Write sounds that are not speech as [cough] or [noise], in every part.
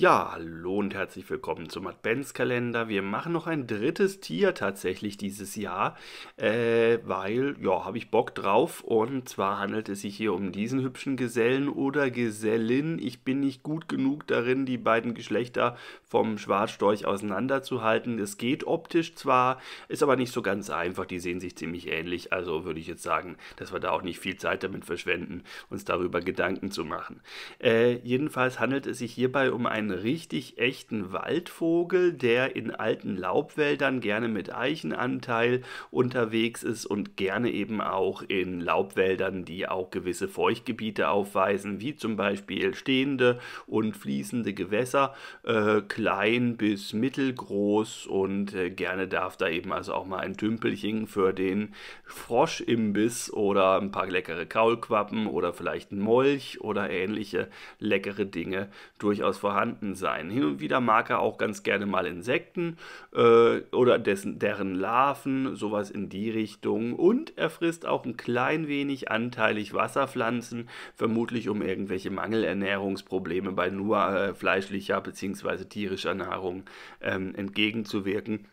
Ja, hallo und herzlich willkommen zum Adventskalender. Wir machen noch ein drittes Tier tatsächlich dieses Jahr, äh, weil, ja, habe ich Bock drauf. Und zwar handelt es sich hier um diesen hübschen Gesellen oder Gesellin. Ich bin nicht gut genug darin, die beiden Geschlechter vom Schwarzstorch auseinanderzuhalten. Es geht optisch zwar, ist aber nicht so ganz einfach. Die sehen sich ziemlich ähnlich. Also würde ich jetzt sagen, dass wir da auch nicht viel Zeit damit verschwenden, uns darüber Gedanken zu machen. Äh, jedenfalls handelt es sich hierbei um einen richtig echten Waldvogel, der in alten Laubwäldern gerne mit Eichenanteil unterwegs ist und gerne eben auch in Laubwäldern, die auch gewisse Feuchtgebiete aufweisen, wie zum Beispiel stehende und fließende Gewässer, äh, klein bis mittelgroß und äh, gerne darf da eben also auch mal ein Tümpelchen für den Froschimbiss oder ein paar leckere Kaulquappen oder vielleicht ein Molch oder ähnliche leckere Dinge durchaus vorhanden vorhanden sein. Hin und wieder mag er auch ganz gerne mal Insekten äh, oder dessen, deren Larven, sowas in die Richtung. Und er frisst auch ein klein wenig anteilig Wasserpflanzen, vermutlich um irgendwelche Mangelernährungsprobleme bei nur äh, fleischlicher bzw. tierischer Nahrung ähm, entgegenzuwirken.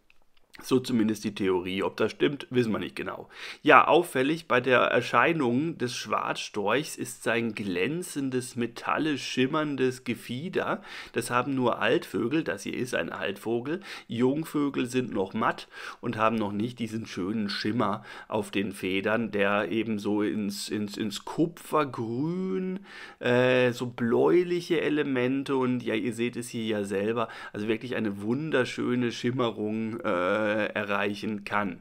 So zumindest die Theorie. Ob das stimmt, wissen wir nicht genau. Ja, auffällig bei der Erscheinung des Schwarzstorchs ist sein glänzendes, metallisch schimmerndes Gefieder. Das haben nur Altvögel, das hier ist ein Altvogel. Jungvögel sind noch matt und haben noch nicht diesen schönen Schimmer auf den Federn, der eben so ins, ins, ins Kupfergrün, äh, so bläuliche Elemente und ja, ihr seht es hier ja selber, also wirklich eine wunderschöne Schimmerung. Äh, äh, erreichen kann.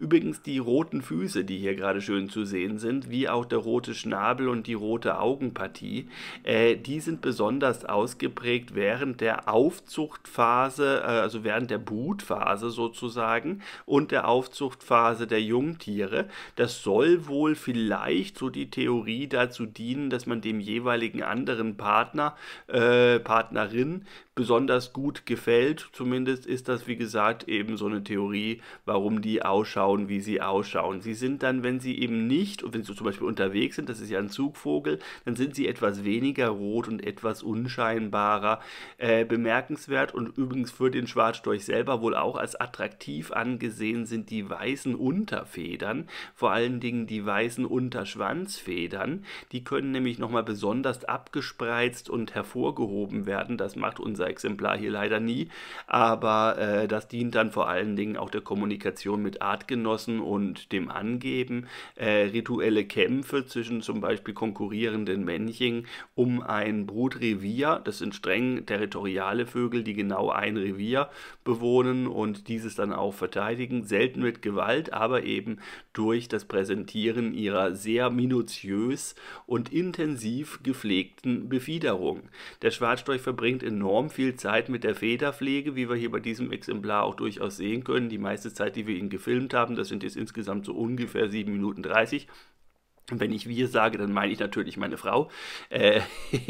Übrigens die roten Füße, die hier gerade schön zu sehen sind, wie auch der rote Schnabel und die rote Augenpartie, äh, die sind besonders ausgeprägt während der Aufzuchtphase, äh, also während der Brutphase sozusagen und der Aufzuchtphase der Jungtiere. Das soll wohl vielleicht so die Theorie dazu dienen, dass man dem jeweiligen anderen Partner, äh, Partnerin besonders gut gefällt. Zumindest ist das, wie gesagt, eben so eine Theorie, warum die ausschauen, wie sie ausschauen. Sie sind dann, wenn sie eben nicht, und wenn sie zum Beispiel unterwegs sind, das ist ja ein Zugvogel, dann sind sie etwas weniger rot und etwas unscheinbarer. Äh, bemerkenswert und übrigens für den Schwarzstorch selber wohl auch als attraktiv angesehen sind die weißen Unterfedern, vor allen Dingen die weißen Unterschwanzfedern. Die können nämlich nochmal besonders abgespreizt und hervorgehoben werden. Das macht unser Exemplar hier leider nie, aber äh, das dient dann vor allen Dingen auch der Kommunikation mit Artgenossen und dem Angeben. Äh, rituelle Kämpfe zwischen zum Beispiel konkurrierenden Männchen um ein Brutrevier. Das sind streng territoriale Vögel, die genau ein Revier bewohnen und dieses dann auch verteidigen. Selten mit Gewalt, aber eben durch das Präsentieren ihrer sehr minutiös und intensiv gepflegten Befiederung. Der Schwarzstorch verbringt enorm viel Zeit mit der Federpflege, wie wir hier bei diesem Exemplar auch durchaus sehen können. Die meiste Zeit, die wir ihn gefilmt haben, das sind jetzt insgesamt so ungefähr 7 Minuten 30. Und wenn ich wir sage, dann meine ich natürlich meine Frau. Äh,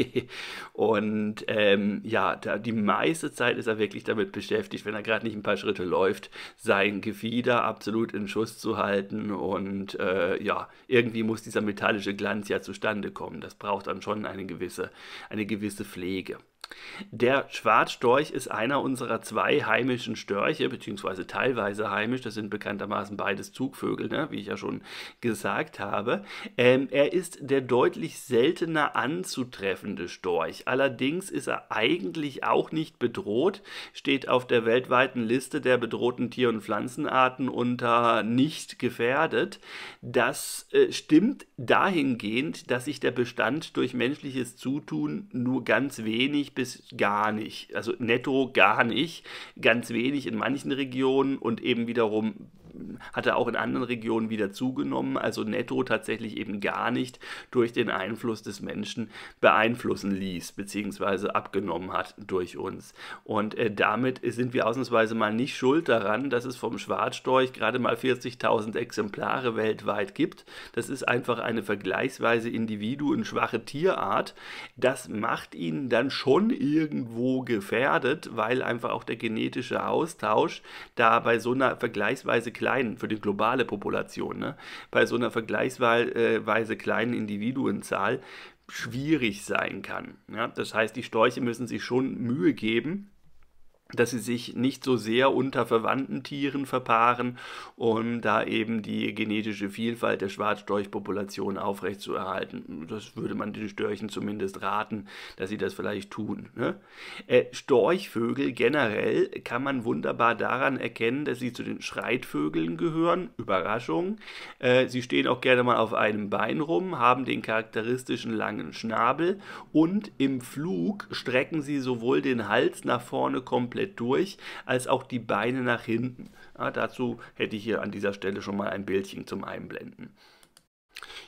[laughs] und ähm, ja, da, die meiste Zeit ist er wirklich damit beschäftigt, wenn er gerade nicht ein paar Schritte läuft, sein Gefieder absolut in Schuss zu halten. Und äh, ja, irgendwie muss dieser metallische Glanz ja zustande kommen. Das braucht dann schon eine gewisse, eine gewisse Pflege. Der Schwarzstorch ist einer unserer zwei heimischen Störche, beziehungsweise teilweise heimisch. Das sind bekanntermaßen beides Zugvögel, ne, wie ich ja schon gesagt habe. Ähm, er ist der deutlich seltener anzutreffende Storch. Allerdings ist er eigentlich auch nicht bedroht, steht auf der weltweiten Liste der bedrohten Tier- und Pflanzenarten unter nicht gefährdet. Das äh, stimmt dahingehend, dass sich der Bestand durch menschliches Zutun nur ganz wenig bis gar nicht, also netto gar nicht, ganz wenig in manchen Regionen und eben wiederum hat er auch in anderen Regionen wieder zugenommen, also netto tatsächlich eben gar nicht durch den Einfluss des Menschen beeinflussen ließ, beziehungsweise abgenommen hat durch uns. Und äh, damit sind wir ausnahmsweise mal nicht schuld daran, dass es vom Schwarzstorch gerade mal 40.000 Exemplare weltweit gibt. Das ist einfach eine vergleichsweise individuenschwache Tierart. Das macht ihn dann schon irgendwo gefährdet, weil einfach auch der genetische Austausch da bei so einer vergleichsweise kleinen, für die globale Population, ne, bei so einer vergleichsweise kleinen Individuenzahl schwierig sein kann. Ja, das heißt, die Storche müssen sich schon Mühe geben, dass sie sich nicht so sehr unter verwandten Tieren verpaaren, um da eben die genetische Vielfalt der Schwarzstorchpopulation aufrechtzuerhalten. Das würde man den Störchen zumindest raten, dass sie das vielleicht tun. Ne? Äh, Storchvögel generell kann man wunderbar daran erkennen, dass sie zu den Schreitvögeln gehören. Überraschung. Äh, sie stehen auch gerne mal auf einem Bein rum, haben den charakteristischen langen Schnabel und im Flug strecken sie sowohl den Hals nach vorne komplett komplett durch, als auch die Beine nach hinten. Ja, dazu hätte ich hier an dieser Stelle schon mal ein Bildchen zum Einblenden.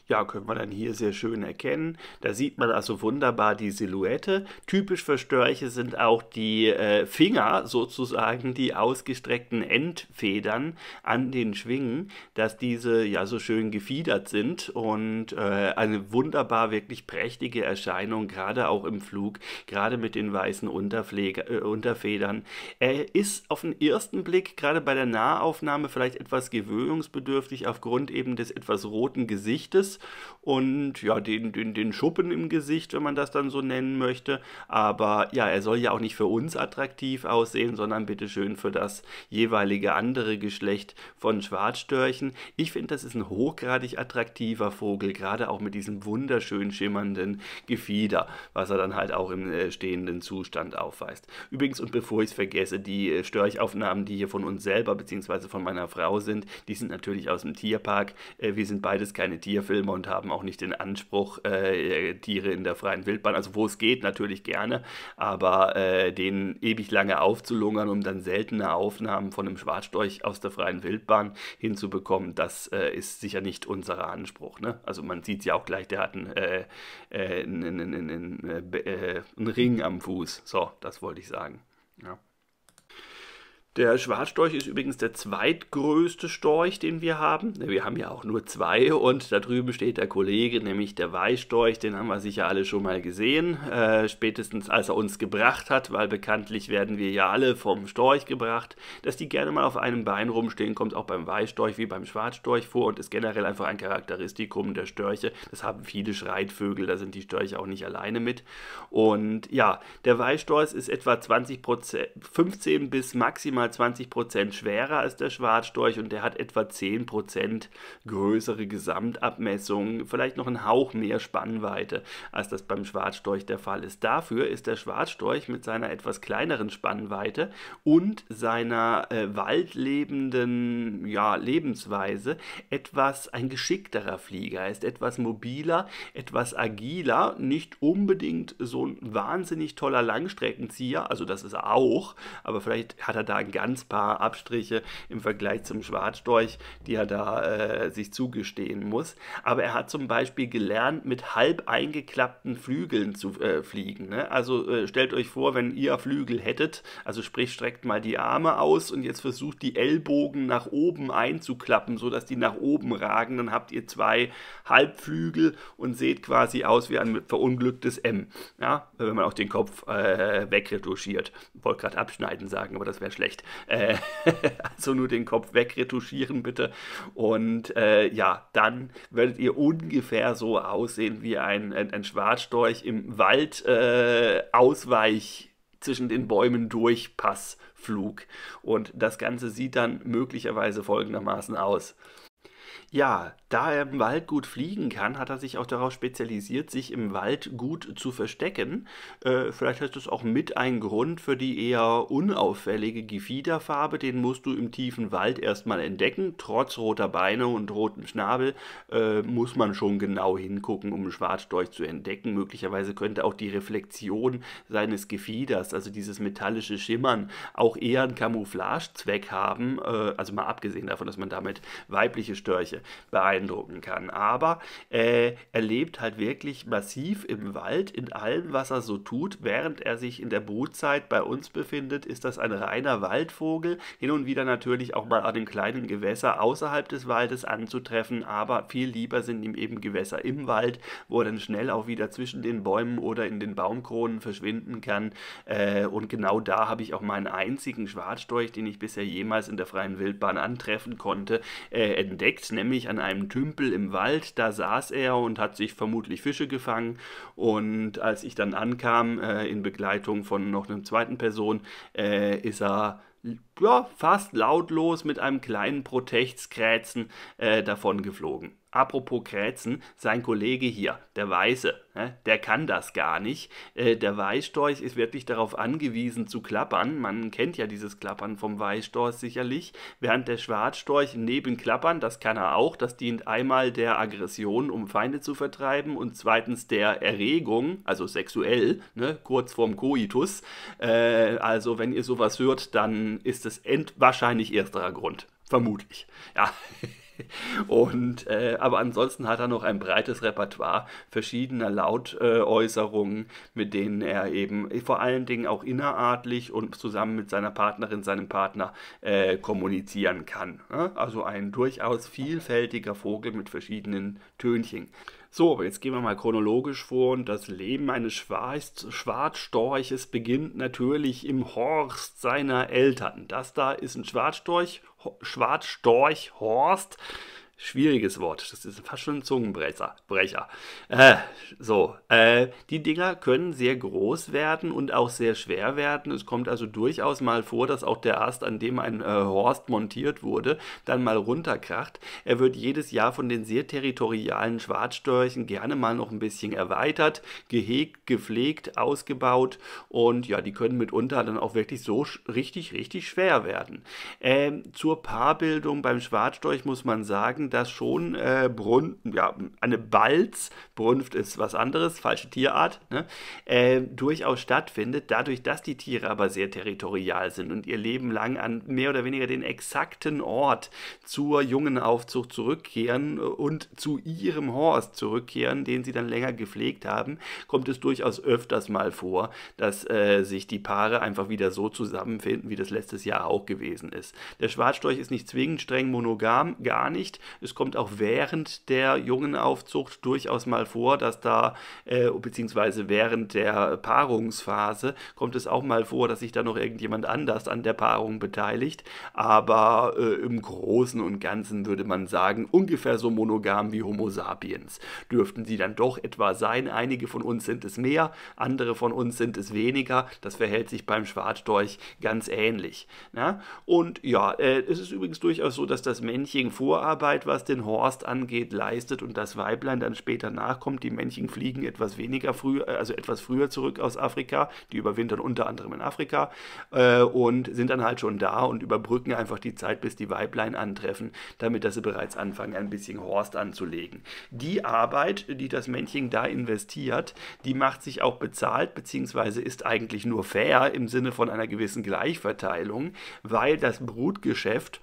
Ja, können wir dann hier sehr schön erkennen. Da sieht man also wunderbar die Silhouette. Typisch für Störche sind auch die äh, Finger, sozusagen die ausgestreckten Endfedern an den Schwingen, dass diese ja so schön gefiedert sind und äh, eine wunderbar wirklich prächtige Erscheinung, gerade auch im Flug, gerade mit den weißen Unterpflege, äh, Unterfedern. Er ist auf den ersten Blick, gerade bei der Nahaufnahme, vielleicht etwas gewöhnungsbedürftig aufgrund eben des etwas roten Gesichtes und ja, den, den, den Schuppen im Gesicht, wenn man das dann so nennen möchte. Aber ja, er soll ja auch nicht für uns attraktiv aussehen, sondern bitteschön für das jeweilige andere Geschlecht von Schwarzstörchen. Ich finde, das ist ein hochgradig attraktiver Vogel, gerade auch mit diesem wunderschön schimmernden Gefieder, was er dann halt auch im äh, stehenden Zustand aufweist. Übrigens, und bevor ich es vergesse, die äh, Störchaufnahmen, die hier von uns selber bzw. von meiner Frau sind, die sind natürlich aus dem Tierpark. Äh, wir sind beides keine Tierfilme Filme und haben auch nicht den Anspruch, äh, Tiere in der freien Wildbahn, also wo es geht, natürlich gerne, aber äh, denen ewig lange aufzulungern, um dann seltene Aufnahmen von einem Schwarzstorch aus der freien Wildbahn hinzubekommen, das äh, ist sicher nicht unser Anspruch. Ne? Also man sieht ja auch gleich, der hat einen, äh, äh, einen, einen, einen, äh, einen Ring am Fuß. So, das wollte ich sagen. Ja. Der Schwarzstorch ist übrigens der zweitgrößte Storch, den wir haben. Wir haben ja auch nur zwei und da drüben steht der Kollege, nämlich der Weißstorch, den haben wir sicher alle schon mal gesehen, äh, spätestens als er uns gebracht hat, weil bekanntlich werden wir ja alle vom Storch gebracht. Dass die gerne mal auf einem Bein rumstehen, kommt auch beim Weißstorch wie beim Schwarzstorch vor und ist generell einfach ein Charakteristikum der Störche. Das haben viele Schreitvögel, da sind die Störche auch nicht alleine mit. Und ja, der Weißstorch ist etwa 20% 15 bis maximal maximal 20% schwerer als der Schwarzstorch und der hat etwa 10% größere Gesamtabmessung, vielleicht noch einen Hauch mehr Spannweite, als das beim Schwarzstorch der Fall ist. Dafür ist der Schwarzstorch mit seiner etwas kleineren Spannweite und seiner äh, waldlebenden ja, Lebensweise etwas ein geschickterer Flieger. Er ist etwas mobiler, etwas agiler, nicht unbedingt so ein wahnsinnig toller Langstreckenzieher, also das ist er auch, aber vielleicht hat er da ein ganz paar Abstriche im Vergleich zum Schwarzstorch, die er da äh, sich zugestehen muss. Aber er hat zum Beispiel gelernt, mit halb eingeklappten Flügeln zu äh, fliegen. Ne? Also äh, stellt euch vor, wenn ihr Flügel hättet, also sprich streckt mal die Arme aus und jetzt versucht die Ellbogen nach oben einzuklappen, sodass die nach oben ragen, dann habt ihr zwei Halbflügel und seht quasi aus wie ein verunglücktes M. Ja? Wenn man auch den Kopf äh, wegretuschiert. Wollte gerade abschneiden sagen, aber das wäre schlecht. Äh, [laughs] also nur den Kopf wegretuschieren bitte. Und äh, ja, dann werdet ihr ungefähr so aussehen wie ein, ein, ein Schwarzstorch im Wald äh, Ausweich zwischen den Bäumen Durchpassflug. Und das Ganze sieht dann möglicherweise folgendermaßen aus. Ja, da er im Wald gut fliegen kann, hat er sich auch darauf spezialisiert, sich im Wald gut zu verstecken. Äh, vielleicht ist das auch mit ein Grund für die eher unauffällige Gefiederfarbe. Den musst du im tiefen Wald erstmal entdecken. Trotz roter Beine und rotem Schnabel äh, muss man schon genau hingucken, um einen Schwarzstorch zu entdecken. Möglicherweise könnte auch die Reflexion seines Gefieders, also dieses metallische Schimmern, auch eher einen Camouflagezweck haben. Äh, also mal abgesehen davon, dass man damit weibliche Störche beeindrucken kann. Aber äh, er lebt halt wirklich massiv im Wald, in allem, was er so tut. Während er sich in der Brutzeit bei uns befindet, ist das ein reiner Waldvogel. Hin und wieder natürlich auch mal an dem kleinen Gewässer außerhalb des Waldes anzutreffen, aber viel lieber sind ihm eben Gewässer im Wald, wo er dann schnell auch wieder zwischen den Bäumen oder in den Baumkronen verschwinden kann. Äh, und genau da habe ich auch meinen einzigen Schwarzstorch, den ich bisher jemals in der freien Wildbahn antreffen konnte, äh, entdeckt, nämlich an einem Tümpel im Wald. Da saß er und hat sich vermutlich Fische gefangen. Und als ich dann ankam, äh, in Begleitung von noch einer zweiten Person, äh, ist er ja, fast lautlos mit einem kleinen Protestskräzen äh, davon geflogen. Apropos Kräzen, sein Kollege hier, der Weiße, ne, der kann das gar nicht. Äh, der Weißstorch ist wirklich darauf angewiesen zu klappern. Man kennt ja dieses Klappern vom Weißstorch sicherlich. Während der Schwarzstorch neben Klappern, das kann er auch, das dient einmal der Aggression, um Feinde zu vertreiben und zweitens der Erregung, also sexuell, ne, kurz vorm Koitus. Äh, also wenn ihr sowas hört, dann ist es wahrscheinlich ersterer Grund. Vermutlich. Ja. [laughs] [laughs] Und, äh, aber ansonsten hat er noch ein breites Repertoire verschiedener Lautäußerungen, mit denen er eben vor allen Dingen auch innerartlich und zusammen mit seiner Partnerin, seinem Partner äh, kommunizieren kann. Also ein durchaus vielfältiger Vogel mit verschiedenen Tönchen. So, aber jetzt gehen wir mal chronologisch vor und das Leben eines Schwarz Schwarzstorches beginnt natürlich im Horst seiner Eltern. Das da ist ein Schwarzstorch, Schwarzstorchhorst Schwieriges Wort. Das ist fast schon ein Zungenbrecher. Brecher. Äh, so, äh, die Dinger können sehr groß werden und auch sehr schwer werden. Es kommt also durchaus mal vor, dass auch der Ast, an dem ein äh, Horst montiert wurde, dann mal runterkracht. Er wird jedes Jahr von den sehr territorialen Schwarzstörchen gerne mal noch ein bisschen erweitert, gehegt, gepflegt, ausgebaut und ja, die können mitunter dann auch wirklich so richtig, richtig schwer werden. Ähm, zur Paarbildung beim Schwarzstorch muss man sagen, dass schon äh, Brun ja, eine Balz, Brunft ist was anderes, falsche Tierart, ne, äh, durchaus stattfindet, dadurch, dass die Tiere aber sehr territorial sind und ihr Leben lang an mehr oder weniger den exakten Ort zur jungen Aufzucht zurückkehren und zu ihrem Horst zurückkehren, den sie dann länger gepflegt haben, kommt es durchaus öfters mal vor, dass äh, sich die Paare einfach wieder so zusammenfinden, wie das letztes Jahr auch gewesen ist. Der Schwarzstorch ist nicht zwingend streng monogam, gar nicht. Es kommt auch während der jungen Aufzucht durchaus mal vor, dass da, äh, beziehungsweise während der Paarungsphase, kommt es auch mal vor, dass sich da noch irgendjemand anders an der Paarung beteiligt. Aber äh, im Großen und Ganzen würde man sagen, ungefähr so monogam wie Homo sapiens dürften sie dann doch etwa sein. Einige von uns sind es mehr, andere von uns sind es weniger. Das verhält sich beim Schwarzstorch ganz ähnlich. Na? Und ja, äh, es ist übrigens durchaus so, dass das Männchen Vorarbeit, was den Horst angeht, leistet und das Weiblein dann später nachkommt. Die Männchen fliegen etwas weniger früh, äh, also etwas früher zurück aus Afrika. Die überwintern unter anderem in Afrika äh, und sind dann halt schon da und überbrücken einfach die Zeit, bis die Weiblein antreffen, damit dass sie bereits anfangen, ein bisschen Horst anzulegen. Die Arbeit, die das Männchen da investiert, die macht sich auch bezahlt, beziehungsweise ist eigentlich nur fair im Sinne von einer gewissen Gleichverteilung, weil das Brutgeschäft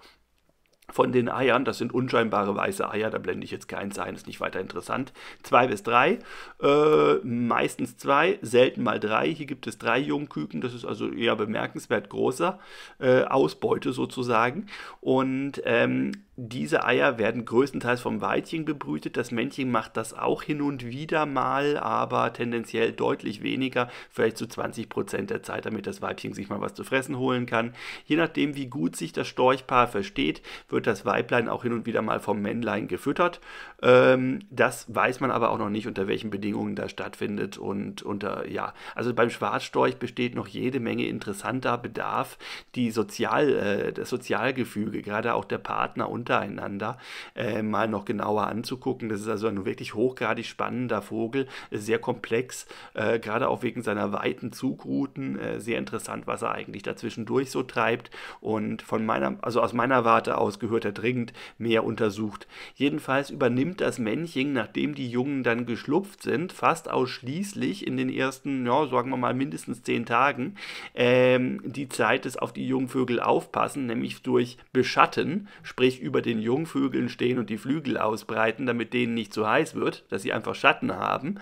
von den Eiern, das sind unscheinbare weiße Eier, da blende ich jetzt keins ein, ist nicht weiter interessant. Zwei bis drei, äh, meistens zwei, selten mal drei. Hier gibt es drei Jungküken, das ist also eher bemerkenswert großer äh, Ausbeute sozusagen. Und ähm, diese Eier werden größtenteils vom Weibchen bebrütet. Das Männchen macht das auch hin und wieder mal, aber tendenziell deutlich weniger, vielleicht zu 20 Prozent der Zeit, damit das Weibchen sich mal was zu fressen holen kann. Je nachdem, wie gut sich das Storchpaar versteht, wird das Weiblein auch hin und wieder mal vom Männlein gefüttert. Ähm, das weiß man aber auch noch nicht, unter welchen Bedingungen das stattfindet. Und unter, ja, also beim Schwarzstorch besteht noch jede Menge interessanter Bedarf, die Sozial, äh, das Sozialgefüge, gerade auch der Partner und untereinander äh, mal noch genauer anzugucken. Das ist also ein wirklich hochgradig spannender Vogel, sehr komplex, äh, gerade auch wegen seiner weiten Zugrouten, äh, sehr interessant, was er eigentlich dazwischendurch so treibt und von meiner, also aus meiner Warte aus gehört er dringend mehr untersucht. Jedenfalls übernimmt das Männchen, nachdem die Jungen dann geschlupft sind, fast ausschließlich in den ersten, ja, sagen wir mal mindestens zehn Tagen, ähm, die Zeit des auf die Jungvögel aufpassen, nämlich durch Beschatten, sprich über über den Jungvögeln stehen und die Flügel ausbreiten, damit denen nicht zu heiß wird, dass sie einfach Schatten haben.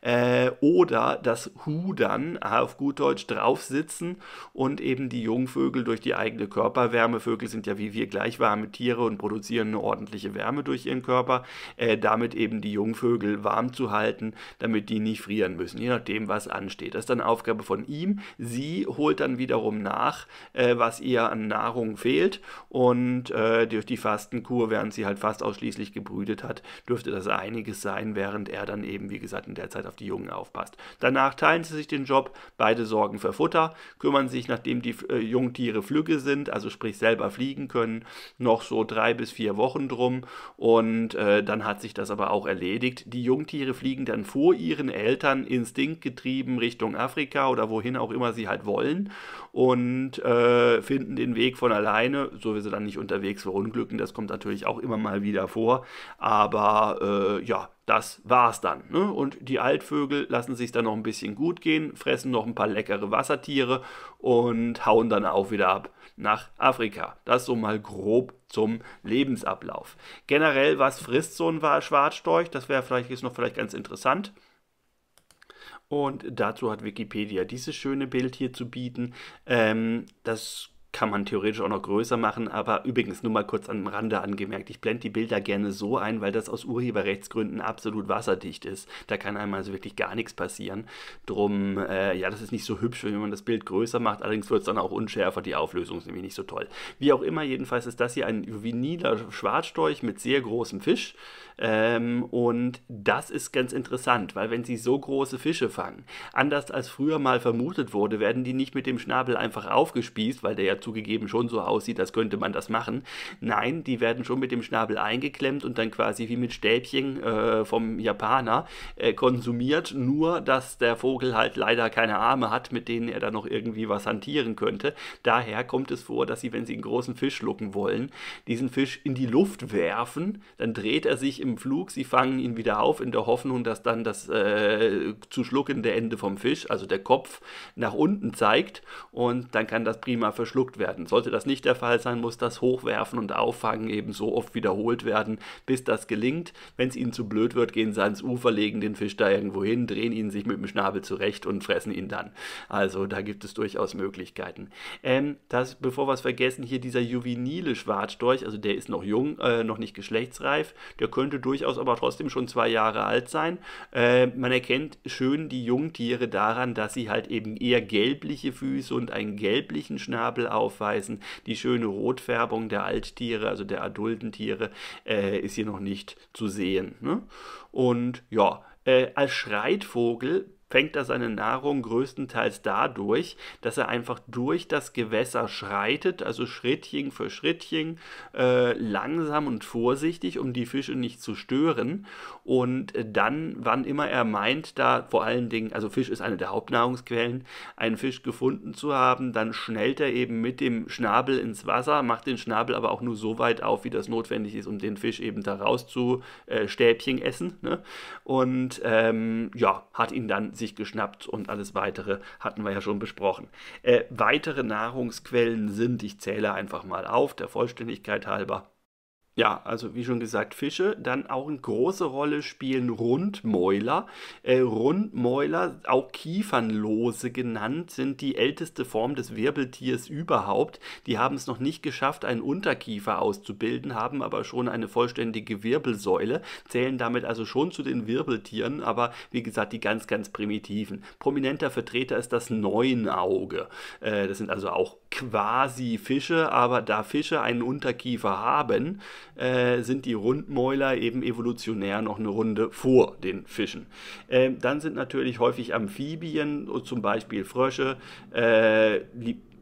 Äh, oder das Hu dann auf gut Deutsch drauf sitzen und eben die Jungvögel durch die eigene Körperwärme, Vögel sind ja wie wir gleich warm warme Tiere und produzieren eine ordentliche Wärme durch ihren Körper, äh, damit eben die Jungvögel warm zu halten, damit die nicht frieren müssen, je nachdem, was ansteht. Das ist dann Aufgabe von ihm. Sie holt dann wiederum nach, äh, was ihr an Nahrung fehlt und äh, durch die Fastenkur, während sie halt fast ausschließlich gebrütet hat, dürfte das einiges sein, während er dann eben, wie gesagt, in der Zeit auf die Jungen aufpasst. Danach teilen sie sich den Job, beide sorgen für Futter, kümmern sich, nachdem die äh, Jungtiere flügge sind, also sprich selber fliegen können, noch so drei bis vier Wochen drum und äh, dann hat sich das aber auch erledigt. Die Jungtiere fliegen dann vor ihren Eltern instinktgetrieben Richtung Afrika oder wohin auch immer sie halt wollen und äh, finden den Weg von alleine, so wie sie dann nicht unterwegs verunglücken. Das kommt natürlich auch immer mal wieder vor, aber äh, ja, das war's dann. Ne? Und die Altvögel lassen sich dann noch ein bisschen gut gehen, fressen noch ein paar leckere Wassertiere und hauen dann auch wieder ab nach Afrika. Das so mal grob zum Lebensablauf. Generell, was frisst so ein Schwarzstorch? Das wäre vielleicht ist noch vielleicht ganz interessant. Und dazu hat Wikipedia dieses schöne Bild hier zu bieten. Ähm, das kann man theoretisch auch noch größer machen, aber übrigens nur mal kurz am Rande angemerkt, ich blende die Bilder gerne so ein, weil das aus Urheberrechtsgründen absolut wasserdicht ist. Da kann einem also wirklich gar nichts passieren. Drum, äh, ja, das ist nicht so hübsch, wenn man das Bild größer macht, allerdings wird es dann auch unschärfer, die Auflösung ist nämlich nicht so toll. Wie auch immer, jedenfalls ist das hier ein viniler Schwarzstorch mit sehr großem Fisch. Ähm, und das ist ganz interessant, weil wenn sie so große Fische fangen, anders als früher mal vermutet wurde, werden die nicht mit dem Schnabel einfach aufgespießt, weil der ja zugegeben schon so aussieht, als könnte man das machen. Nein, die werden schon mit dem Schnabel eingeklemmt und dann quasi wie mit Stäbchen äh, vom Japaner äh, konsumiert, nur dass der Vogel halt leider keine Arme hat, mit denen er dann noch irgendwie was hantieren könnte. Daher kommt es vor, dass sie, wenn sie einen großen Fisch schlucken wollen, diesen Fisch in die Luft werfen, dann dreht er sich im Flug, sie fangen ihn wieder auf in der Hoffnung, dass dann das äh, zu schluckende Ende vom Fisch, also der Kopf, nach unten zeigt und dann kann das prima verschluckt geguckt werden. Sollte das nicht der Fall sein, muss das Hochwerfen und Auffangen eben so oft wiederholt werden, bis das gelingt. Wenn es ihnen zu blöd wird, gehen sie ans Ufer, legen den Fisch da irgendwo hin, drehen ihn sich mit dem Schnabel zurecht und fressen ihn dann. Also da gibt es durchaus Möglichkeiten. Ähm, das, bevor wir es vergessen, hier dieser juvenile Schwarzstorch, also der ist noch jung, äh, noch nicht geschlechtsreif, der könnte durchaus aber trotzdem schon zwei Jahre alt sein. Äh, man erkennt schön die Jungtiere daran, dass sie halt eben eher gelbliche Füße und einen gelblichen Schnabel auf aufweisen. Die schöne Rotfärbung der Alttiere, also der adulten Tiere, äh, ist hier noch nicht zu sehen. Ne? Und ja, äh, als Schreitvogel fängt er seine Nahrung größtenteils dadurch, dass er einfach durch das Gewässer schreitet, also Schrittchen für Schrittchen, äh, langsam und vorsichtig, um die Fische nicht zu stören. Und dann, wann immer er meint, da vor allen Dingen, also Fisch ist eine der Hauptnahrungsquellen, einen Fisch gefunden zu haben, dann schnellt er eben mit dem Schnabel ins Wasser, macht den Schnabel aber auch nur so weit auf, wie das notwendig ist, um den Fisch eben da raus zu äh, Stäbchen essen. Ne? Und ähm, ja, hat ihn dann sich geschnappt und alles weitere hatten wir ja schon besprochen. Äh, weitere Nahrungsquellen sind, ich zähle einfach mal auf, der Vollständigkeit halber, ja, also wie schon gesagt, Fische. Dann auch eine große Rolle spielen Rundmäuler. Äh, Rundmäuler, auch Kiefernlose genannt, sind die älteste Form des Wirbeltiers überhaupt. Die haben es noch nicht geschafft, einen Unterkiefer auszubilden, haben aber schon eine vollständige Wirbelsäule, zählen damit also schon zu den Wirbeltieren, aber wie gesagt, die ganz, ganz primitiven. Prominenter Vertreter ist das Neunauge. Äh, das sind also auch quasi Fische, aber da Fische einen Unterkiefer haben, äh, sind die Rundmäuler eben evolutionär noch eine Runde vor den Fischen. Äh, dann sind natürlich häufig Amphibien, zum Beispiel Frösche, äh,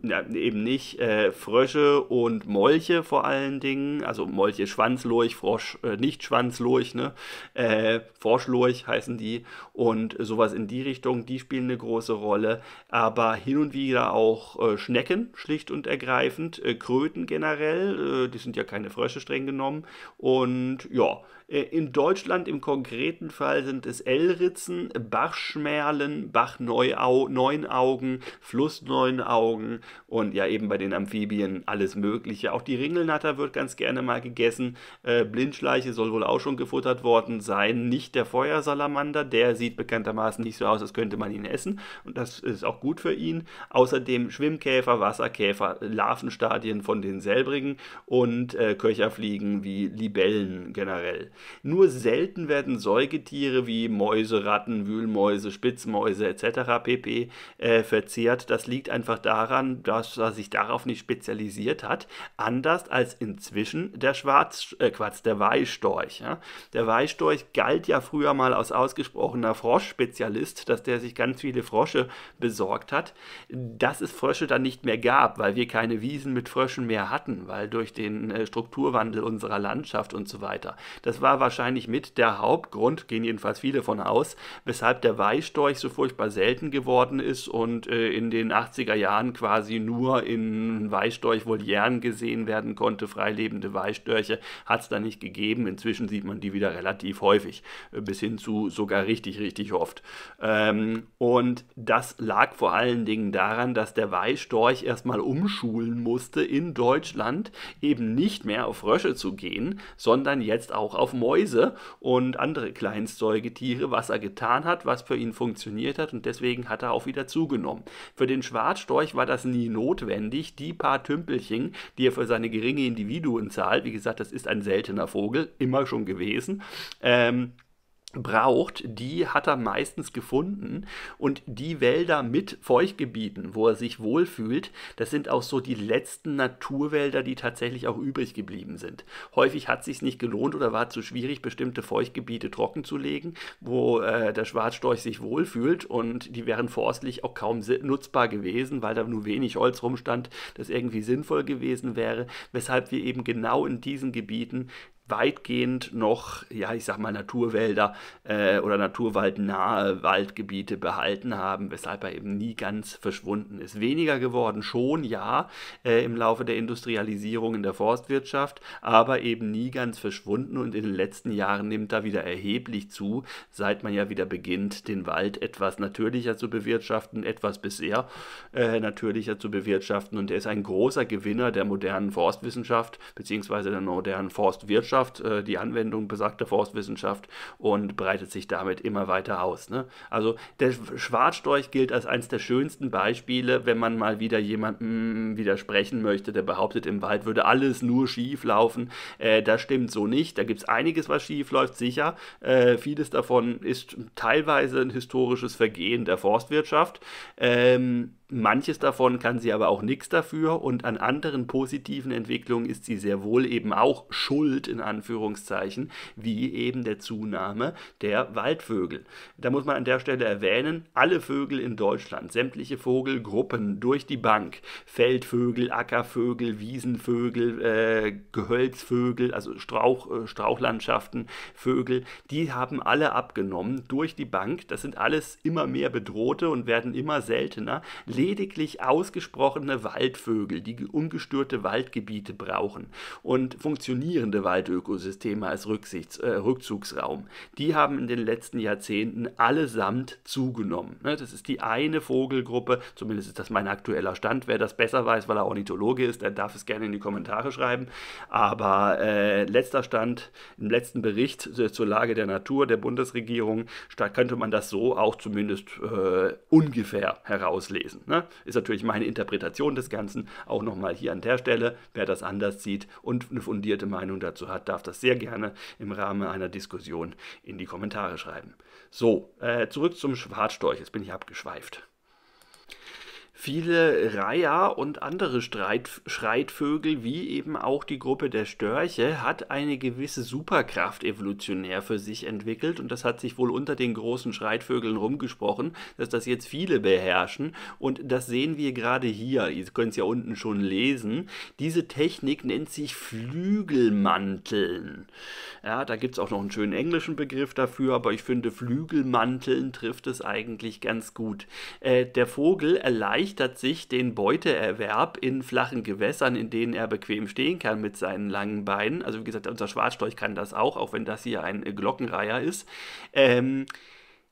ja, eben nicht. Äh, Frösche und Molche vor allen Dingen, also Molche Schwanzlurch, Frosch äh, nicht Schwanzlurch, ne? Äh, Froschlurch heißen die. Und sowas in die Richtung, die spielen eine große Rolle, aber hin und wieder auch äh, Schnecken, schlicht und ergreifend, äh, Kröten generell, äh, die sind ja keine Frösche streng genommen. Und ja, in Deutschland im konkreten Fall sind es Elritzen, Bachschmerlen, Bachneunaugen, Flussneunaugen und ja eben bei den Amphibien alles Mögliche. Auch die Ringelnatter wird ganz gerne mal gegessen. Äh, Blindschleiche soll wohl auch schon gefuttert worden sein. Nicht der Feuersalamander, der sieht bekanntermaßen nicht so aus, als könnte man ihn essen und das ist auch gut für ihn. Außerdem Schwimmkäfer, Wasserkäfer, Larvenstadien von den Selbrigen und äh, Köcherfliegen wie Libellen generell. Nur selten werden Säugetiere wie Mäuse, Ratten, Wühlmäuse, Spitzmäuse etc. pp. Äh, verzehrt. Das liegt einfach daran, dass er sich darauf nicht spezialisiert hat. Anders als inzwischen der Schwarz, äh, Quatsch, der Weihstorch. Ja? Der Weihstorch galt ja früher mal als ausgesprochener Froschspezialist, dass der sich ganz viele Frosche besorgt hat. Dass es Frösche dann nicht mehr gab, weil wir keine Wiesen mit Fröschen mehr hatten, weil durch den äh, Strukturwandel unserer Landschaft und so weiter. Das war wahrscheinlich mit der Hauptgrund, gehen jedenfalls viele von aus, weshalb der Weihstorch so furchtbar selten geworden ist und äh, in den 80er Jahren quasi nur in Weihstorch-Volieren gesehen werden konnte. Freilebende Weihstörche hat es da nicht gegeben. Inzwischen sieht man die wieder relativ häufig, äh, bis hin zu sogar richtig, richtig oft. Ähm, und das lag vor allen Dingen daran, dass der Weihstorch erstmal umschulen musste in Deutschland, eben nicht mehr auf Frösche zu gehen, sondern jetzt auch auf Mäuse und andere Kleinstsäugetiere, was er getan hat, was für ihn funktioniert hat und deswegen hat er auch wieder zugenommen. Für den Schwarzstorch war das nie notwendig. Die paar Tümpelchen, die er für seine geringe Individuenzahl, wie gesagt, das ist ein seltener Vogel, immer schon gewesen, ähm, braucht, die hat er meistens gefunden. Und die Wälder mit Feuchtgebieten, wo er sich wohlfühlt, das sind auch so die letzten Naturwälder, die tatsächlich auch übrig geblieben sind. Häufig hat es sich nicht gelohnt oder war zu schwierig, bestimmte Feuchtgebiete trocken zu legen, wo äh, der Schwarzstorch sich wohlfühlt. Und die wären forstlich auch kaum nutzbar gewesen, weil da nur wenig Holz rumstand, das irgendwie sinnvoll gewesen wäre, weshalb wir eben genau in diesen Gebieten weitgehend noch, ja, ich sag mal, Naturwälder äh, oder naturwaldnahe Waldgebiete behalten haben, weshalb er eben nie ganz verschwunden ist. Weniger geworden schon, ja, äh, im Laufe der Industrialisierung in der Forstwirtschaft, aber eben nie ganz verschwunden und in den letzten Jahren nimmt er wieder erheblich zu, seit man ja wieder beginnt, den Wald etwas natürlicher zu bewirtschaften, etwas bisher äh, natürlicher zu bewirtschaften und er ist ein großer Gewinner der modernen Forstwissenschaft bzw. der modernen Forstwirtschaft Forstwissenschaft, äh, die Anwendung besagter Forstwissenschaft und breitet sich damit immer weiter aus. Ne? Also der Schwarzstorch gilt als eines der schönsten Beispiele, wenn man mal wieder jemandem widersprechen möchte, der behauptet, im Wald würde alles nur schief laufen. Äh, das stimmt so nicht. Da gibt es einiges, was schief läuft, sicher. Äh, vieles davon ist teilweise ein historisches Vergehen der Forstwirtschaft. Ähm, Manches davon kann sie aber auch nichts dafür und an anderen positiven Entwicklungen ist sie sehr wohl eben auch schuld, in Anführungszeichen, wie eben der Zunahme der Waldvögel. Da muss man an der Stelle erwähnen, alle Vögel in Deutschland, sämtliche Vogelgruppen durch die Bank, Feldvögel, Ackervögel, Wiesenvögel, äh, Gehölzvögel, also Strauch, äh, Strauchlandschaften, Vögel, die haben alle abgenommen durch die Bank. Das sind alles immer mehr bedrohte und werden immer seltener lediglich ausgesprochene Waldvögel, die ungestörte Waldgebiete brauchen und funktionierende Waldökosysteme als Rücksichts, äh, Rückzugsraum, die haben in den letzten Jahrzehnten allesamt zugenommen. Ne, das ist die eine Vogelgruppe, zumindest ist das mein aktueller Stand. Wer das besser weiß, weil er Ornithologe ist, der darf es gerne in die Kommentare schreiben. Aber äh, letzter Stand, im letzten Bericht zur Lage der Natur der Bundesregierung, könnte man das so auch zumindest äh, ungefähr herauslesen. Ne? Ist natürlich meine Interpretation des Ganzen. Auch nochmal hier an der Stelle. Wer das anders sieht und eine fundierte Meinung dazu hat, darf das sehr gerne im Rahmen einer Diskussion in die Kommentare schreiben. So, äh, zurück zum Schwarzstorch. Jetzt bin ich abgeschweift. Viele Reiher und andere Streit, Schreitvögel, wie eben auch die Gruppe der Störche, hat eine gewisse Superkraft evolutionär für sich entwickelt und das hat sich wohl unter den großen Schreitvögeln rumgesprochen, dass das jetzt viele beherrschen und das sehen wir gerade hier. Ihr könnt es ja unten schon lesen. Diese Technik nennt sich Flügelmanteln. Ja, da gibt es auch noch einen schönen englischen Begriff dafür, aber ich finde Flügelmanteln trifft es eigentlich ganz gut. Äh, der Vogel erleichtert erleichtert sich den Beuteerwerb in flachen Gewässern, in denen er bequem stehen kann mit seinen langen Beinen. Also wie gesagt, unser Schwarzstorch kann das auch, auch wenn das hier ein Glockenreiher ist. Ähm,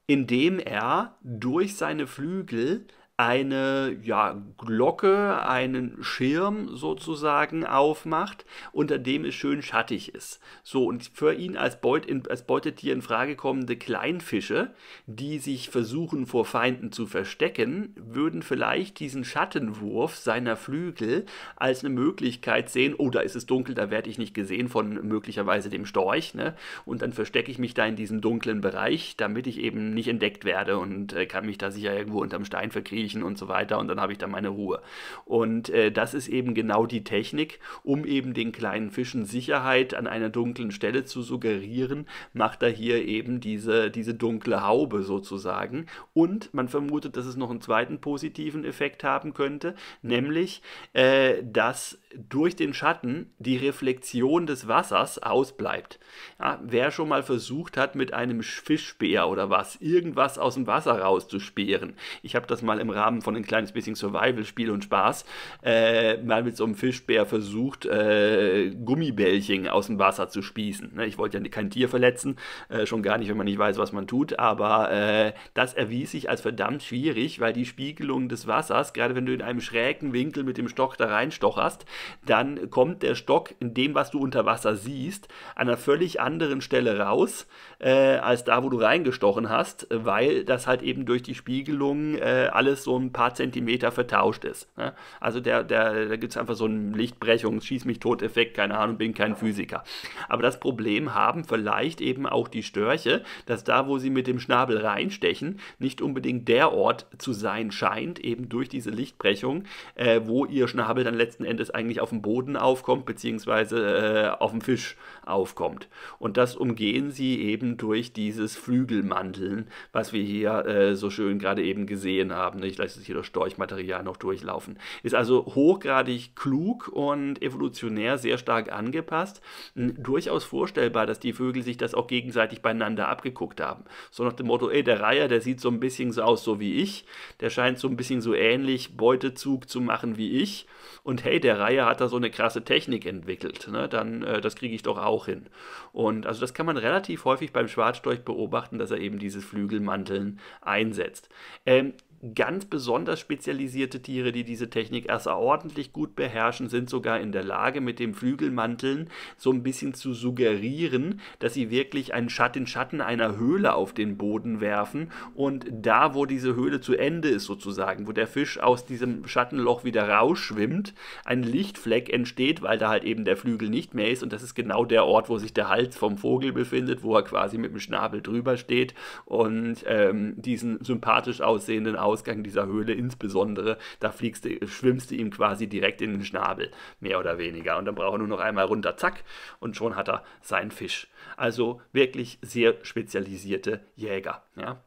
indem er durch seine Flügel eine ja, Glocke, einen Schirm sozusagen aufmacht, unter dem es schön schattig ist. So, und für ihn als, Beut, in, als Beutetier in Frage kommende Kleinfische, die sich versuchen vor Feinden zu verstecken, würden vielleicht diesen Schattenwurf seiner Flügel als eine Möglichkeit sehen, oh, da ist es dunkel, da werde ich nicht gesehen von möglicherweise dem Storch, ne? und dann verstecke ich mich da in diesem dunklen Bereich, damit ich eben nicht entdeckt werde und äh, kann mich da sicher irgendwo unterm Stein verkriechen riechen und so weiter und dann habe ich da meine Ruhe. Und äh, das ist eben genau die Technik, um eben den kleinen Fischen Sicherheit an einer dunklen Stelle zu suggerieren, macht er hier eben diese, diese dunkle Haube sozusagen. Und man vermutet, dass es noch einen zweiten positiven Effekt haben könnte, nämlich, äh, dass durch den Schatten die Reflexion des Wassers ausbleibt. Ja, wer schon mal versucht hat, mit einem Fischspeer oder was, irgendwas aus dem Wasser rauszuspeeren, ich habe das mal im Rahmen von ein kleines bisschen Survival-Spiel und Spaß äh, mal mit so einem Fischbär versucht, äh, Gummibällchen aus dem Wasser zu spießen. Ne? Ich wollte ja kein Tier verletzen, äh, schon gar nicht, wenn man nicht weiß, was man tut, aber äh, das erwies sich als verdammt schwierig, weil die Spiegelung des Wassers, gerade wenn du in einem schrägen Winkel mit dem Stock da reinstocherst, dann kommt der Stock in dem, was du unter Wasser siehst, an einer völlig anderen Stelle raus, äh, als da, wo du reingestochen hast, weil das halt eben durch die Spiegelung äh, alles so ein paar Zentimeter vertauscht ist. Ne? Also der, der, da gibt es einfach so einen Lichtbrechungs-, Schieß mich tot Effekt, keine Ahnung, bin kein Physiker. Aber das Problem haben vielleicht eben auch die Störche, dass da, wo sie mit dem Schnabel reinstechen, nicht unbedingt der Ort zu sein scheint, eben durch diese Lichtbrechung, äh, wo ihr Schnabel dann letzten Endes eigentlich auf dem Boden aufkommt, beziehungsweise äh, auf dem Fisch aufkommt. Und das umgehen sie eben durch dieses Flügelmanteln, was wir hier äh, so schön gerade eben gesehen haben. Ich lasse hier das Storchmaterial noch durchlaufen. Ist also hochgradig klug und evolutionär sehr stark angepasst. Durchaus vorstellbar, dass die Vögel sich das auch gegenseitig beieinander abgeguckt haben. So nach dem Motto, ey, der Reiher, der sieht so ein bisschen so aus, so wie ich. Der scheint so ein bisschen so ähnlich Beutezug zu machen wie ich. Und hey, der Reiher hat da so eine krasse Technik entwickelt. Ne? Dann, äh, das kriege ich doch auch hin. Und also das kann man relativ häufig beim Schwarzstorch beobachten, dass er eben dieses Flügelmanteln einsetzt. Ähm, Ganz besonders spezialisierte Tiere, die diese Technik außerordentlich gut beherrschen, sind sogar in der Lage, mit dem Flügelmanteln so ein bisschen zu suggerieren, dass sie wirklich einen Schatten, Schatten einer Höhle auf den Boden werfen. Und da, wo diese Höhle zu Ende ist sozusagen, wo der Fisch aus diesem Schattenloch wieder rausschwimmt, ein Lichtfleck entsteht, weil da halt eben der Flügel nicht mehr ist. Und das ist genau der Ort, wo sich der Hals vom Vogel befindet, wo er quasi mit dem Schnabel drüber steht und ähm, diesen sympathisch aussehenden Ausgang dieser Höhle insbesondere, da fliegst du, schwimmst du ihm quasi direkt in den Schnabel, mehr oder weniger. Und dann braucht er nur noch einmal runter, zack, und schon hat er seinen Fisch. Also wirklich sehr spezialisierte Jäger. Ja.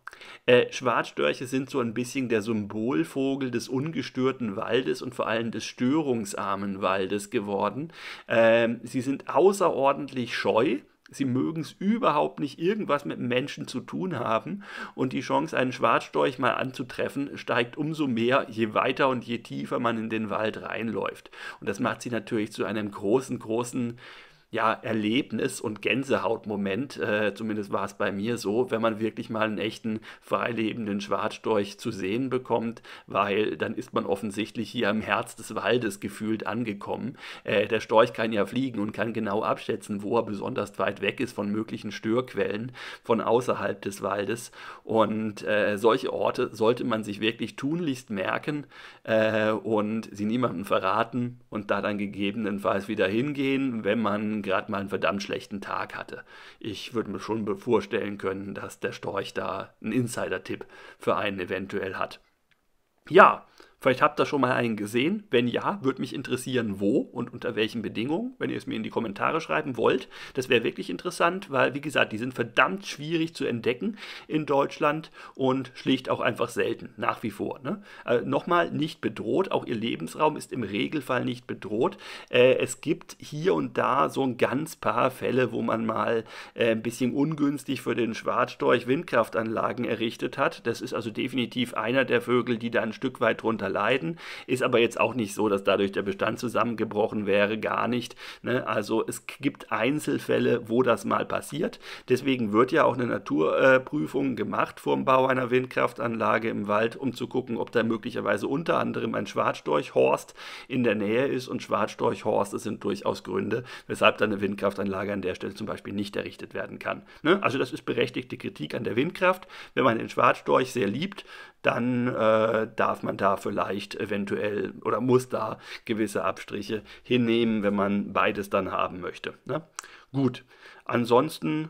Äh, Schwarzstörche sind so ein bisschen der Symbolvogel des ungestörten Waldes und vor allem des störungsarmen Waldes geworden. Ähm, sie sind außerordentlich scheu Sie mögen es überhaupt nicht irgendwas mit Menschen zu tun haben und die Chance, einen Schwarzstorch mal anzutreffen, steigt umso mehr, je weiter und je tiefer man in den Wald reinläuft. Und das macht sie natürlich zu einem großen, großen ja, Erlebnis und Gänsehautmoment, äh, zumindest war es bei mir so, wenn man wirklich mal einen echten freilebenden Schwarzstorch zu sehen bekommt, weil dann ist man offensichtlich hier im Herz des Waldes gefühlt angekommen. Äh, der Storch kann ja fliegen und kann genau abschätzen, wo er besonders weit weg ist von möglichen Störquellen von außerhalb des Waldes. Und äh, solche Orte sollte man sich wirklich tunlichst merken äh, und sie niemandem verraten und da dann gegebenenfalls wieder hingehen, wenn man gerade mal einen verdammt schlechten Tag hatte. Ich würde mir schon vorstellen können, dass der Storch da einen Insider-Tipp für einen eventuell hat. Ja, Vielleicht habt ihr schon mal einen gesehen. Wenn ja, würde mich interessieren, wo und unter welchen Bedingungen, wenn ihr es mir in die Kommentare schreiben wollt. Das wäre wirklich interessant, weil, wie gesagt, die sind verdammt schwierig zu entdecken in Deutschland und schlicht auch einfach selten, nach wie vor. Ne? Äh, Nochmal, nicht bedroht. Auch ihr Lebensraum ist im Regelfall nicht bedroht. Äh, es gibt hier und da so ein ganz paar Fälle, wo man mal äh, ein bisschen ungünstig für den Schwarzstorch Windkraftanlagen errichtet hat. Das ist also definitiv einer der Vögel, die da ein Stück weit drunter leiden. Ist aber jetzt auch nicht so, dass dadurch der Bestand zusammengebrochen wäre, gar nicht. Ne? Also es gibt Einzelfälle, wo das mal passiert. Deswegen wird ja auch eine Naturprüfung gemacht vor dem Bau einer Windkraftanlage im Wald, um zu gucken, ob da möglicherweise unter anderem ein Schwarzstorchhorst in der Nähe ist. Und Schwarzstorchhorste sind durchaus Gründe, weshalb da eine Windkraftanlage an der Stelle zum Beispiel nicht errichtet werden kann. Ne? Also das ist berechtigte Kritik an der Windkraft. Wenn man den Schwarzstorch sehr liebt, dann äh, darf man da vielleicht eventuell oder muss da gewisse Abstriche hinnehmen, wenn man beides dann haben möchte. Ne? Gut, ansonsten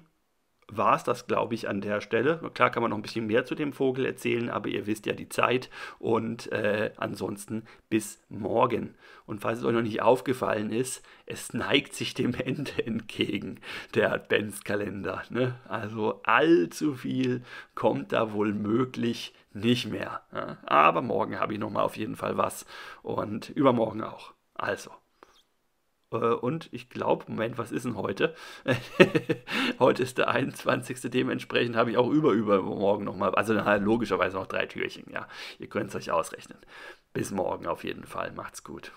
war es das, glaube ich, an der Stelle. Klar kann man noch ein bisschen mehr zu dem Vogel erzählen, aber ihr wisst ja die Zeit und äh, ansonsten bis morgen. Und falls es euch noch nicht aufgefallen ist, es neigt sich dem [laughs] Ende entgegen, der Adventskalender. Ne? Also allzu viel kommt da wohl möglich nicht mehr. Aber morgen habe ich nochmal auf jeden Fall was und übermorgen auch. Also. Äh, und ich glaube, Moment, was ist denn heute? [laughs] heute ist der 21. Dementsprechend habe ich auch über übermorgen nochmal, also logischerweise noch drei Türchen. Ja, ihr könnt es euch ausrechnen. Bis morgen auf jeden Fall. Macht's gut.